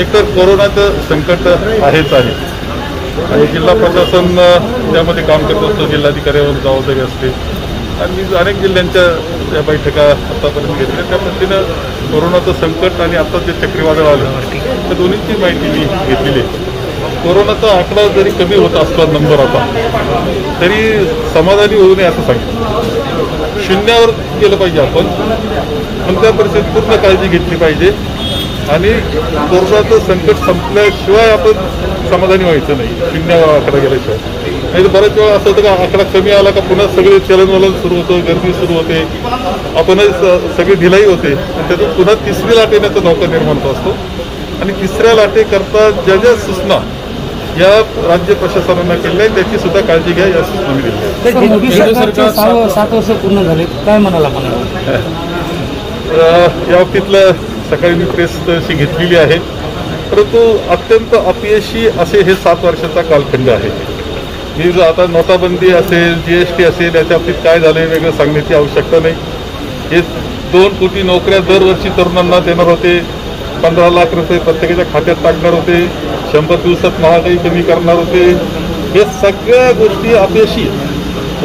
एकतर कोरोनाचं संकट आहेच आहे. आणि जिल्हा प्रशासन ज्यामध्ये त्यामध्ये काम करत असतो जिल्हाधिकाऱ्यावर जबाबदारी असते. आणि मी अनेक जिल्ह्यांच्या या बैठका आतापर्यंत घेतल्या. त्या पद्धतीनं कोरोनाचं संकट आणि आता जे चक्रीवादळ आलं त्या दोन्हीची माहिती मी घेतलेली आहे. कोरोनाचा आकडा जरी कमी होत असला नंबर आता तरी समाधानी होऊ नये असं सांगितलं शून्यावर गेलं पाहिजे आपण पण त्या परिस्थितीत पूर्ण काळजी घेतली पाहिजे. आणि कोरोनाचं संकट संपल्याशिवाय आपण समाधानी व्हायचं नाही शून्यावर आकडा गेल्याशिवाय. नाही तर बऱ्याच वेळा असं होतं का आकडा कमी आला का पुन्हा सगळे चलनवलन सुरू होतं गर्दी सुरू होते. आपणच स- सगळी ढिलाई होते. आणि त्यातून पुन्हा तिसरी लाट येण्याचा धोका निर्माण होत असतो. आणि तिसऱ्या लाटेकरता ज्या ज्या सूचना या राज्य प्रशासनानं केल्या आहेत, त्याची सुद्धा काळजी घ्या या सूचना मी दिल्या. सात वर्ष पूर्ण झाले. काय म्हणाला या बाबतीतलं सकाळी मी प्रेसशी घेतलेली आहे. परंतु अत्यंत अपयशी असे हे सात वर्षाचा कालखंड आहे. मी जर आता नोटाबंदी असेल जी एस टी असेल याच्या बाबतीत काय झालं वेगळं सांगण्याची आवश्यकता नाही. हे दोन कोटी नोकऱ्या दरवर्षी तरुणांना देणार होते. पंधरा लाख रुपये प्रत्येकाच्या खात्यात टाकणार होते. शंभर दिवसात महागाई कमी करणार होते. हे सगळ्या गोष्टी अपयशी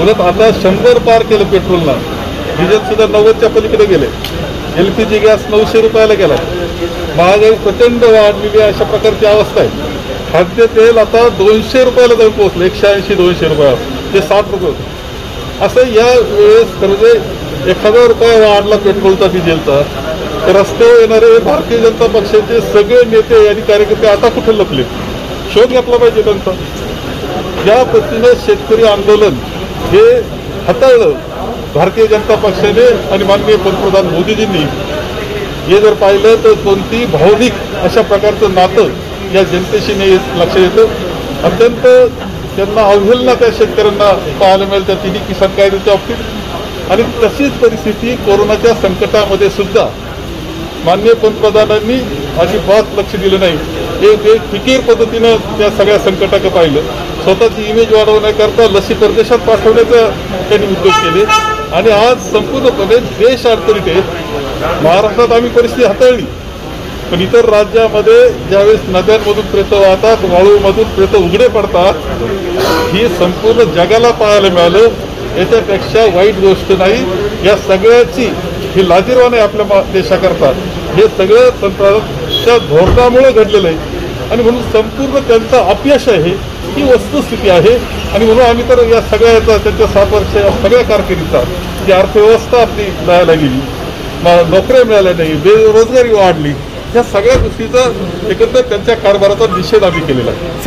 उलट आता शंभर पार केलं पेट्रोलला डिझेल सुद्धा नव्वदच्या पलीकडे गेले. एल पी जी गॅस नऊशे रुपयाला गेला. महागाई प्रचंड वाढलेली आहे, अशा प्रकारची अवस्था आहे. खाद्यतेल आता दोनशे रुपयाला जाऊन पोहोचलं. एकशे ऐंशी दोनशे रुपया. ते साठ रुपये होतं. असं या वेळेस म्हणजे एखादा रुपया वाढला पेट्रोलचा डिझेलचा तर रस्त्यावर येणारे भारतीय जनता पक्षाचे सगळे नेते आणि कार्यकर्ते आता कुठे लपले? शोध घेतला पाहिजे त्यांचा. ज्या पद्धतीनं शेतकरी आंदोलन हे हाताळलं भारतीय जनता पक्षाने आणि माननीय पंतप्रधान मोदीजींनी हे जर पाहिलं तर कोणती भावनिक अशा प्रकारचं नातं या जनतेशी नाही लक्ष येतं अत्यंत त्यांना अवहेलना त्या शेतकऱ्यांना पाहायला मिळेल त्या तिन्ही किसान कायद्याच्या बाबतीत. आणि तशीच परिस्थिती कोरोनाच्या संकटामध्ये सुद्धा माननीय पंतप्रधानांनी अजिबात लक्ष दिलं नाही. एक एक फिकीर पद्धतीनं त्या सगळ्या संकटाकडे पाहिलं. स्वतःची इमेज वाढवण्याकरता लसी परदेशात पाठवण्याचा त्यांनी उद्योग केले. आणि आज संपूर्णपणे देश अडचणीत आहेत महाराष्ट्रात आम्ही परिस्थिती हाताळली. पण इतर राज्यामध्ये ज्यावेळेस नद्यांमधून प्रेत वाहतात वाळूमधून प्रेत उघडे पडतात ही संपूर्ण जगाला पाहायला मिळालं. याच्यापेक्षा वाईट गोष्ट नाही या सगळ्याची ही लाजीरवाने आपल्या मा- देशाकरता. हे सगळं तंत्राच्या धोरणामुळे घडलेलं आहे. आणि म्हणून संपूर्ण त्यांचं अपयश आहे. ही वस्तुस्थिती आहे. आणि म्हणून आम्ही तर या सगळ्याचा त्यांच्या सात वर्ष या सगळ्या कारकिर्दीचा जी अर्थव्यवस्था आपली जायला गेली म- नोकऱ्या मिळाल्या नाही बेरोजगारी वाढली या सगळ्या गोष्टीचा एकत्र त्यांच्या कारभाराचा निषेध आम्ही केलेला आहे.